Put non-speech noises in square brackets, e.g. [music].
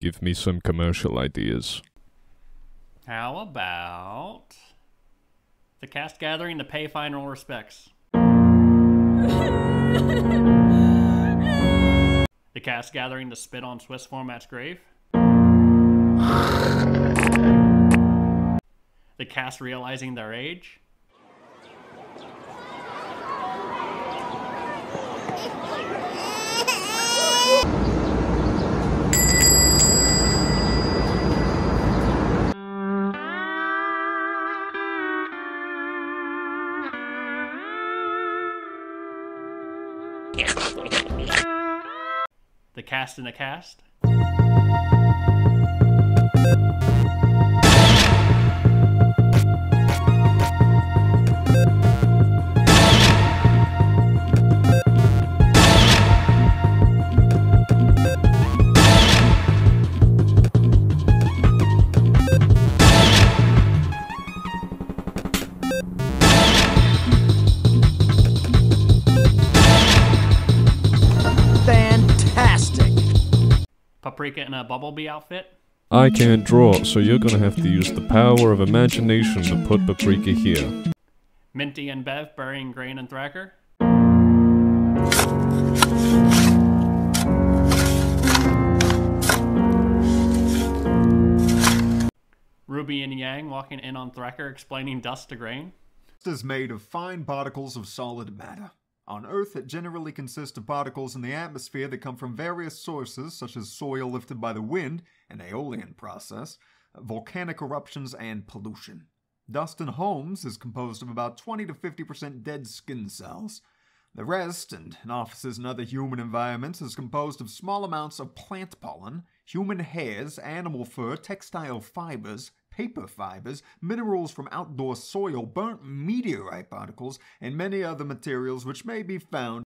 Give me some commercial ideas. How about the cast gathering to pay final respects? the cast gathering to spit on Swiss format's grave? the cast realizing their age? [laughs] the cast in the cast? Paprika in a Bumblebee outfit? I can't draw, so you're gonna have to use the power of imagination to put Paprika here. Minty and Bev burying Grain and Thacker? Ruby and Yang walking in on Thacker explaining dust to Grain? Dust is made of fine particles of solid matter. On Earth, it generally consists of particles in the atmosphere that come from various sources, such as soil lifted by the wind, an aeolian process, volcanic eruptions, and pollution. Dust in homes is composed of about 20 to 50% dead skin cells. The rest, and in offices and other human environments, is composed of small amounts of plant pollen, human hairs, animal fur, textile fibers, paper fibers, minerals from outdoor soil, burnt meteorite particles, and many other materials which may be found